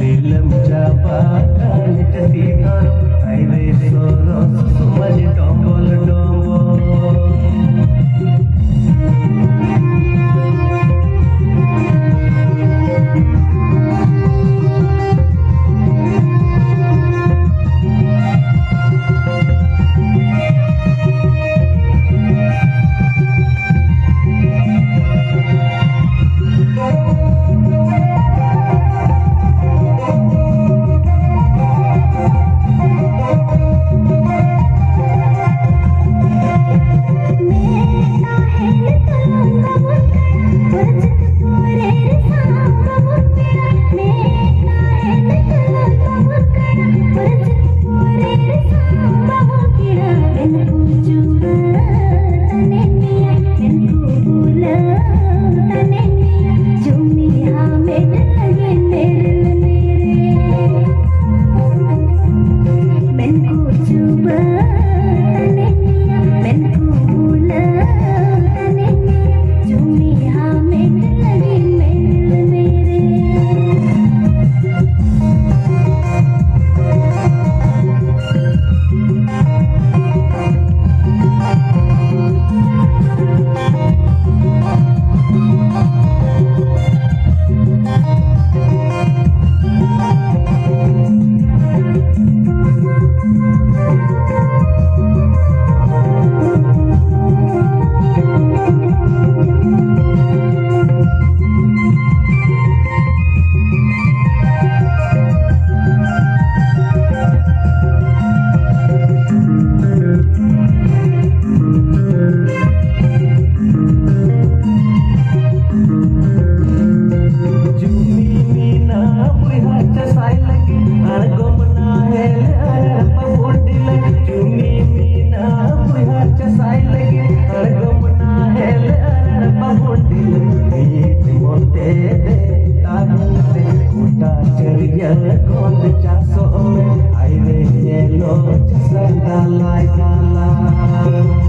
Lilam jabatan jadi tor, Air solos Santa Lai Lai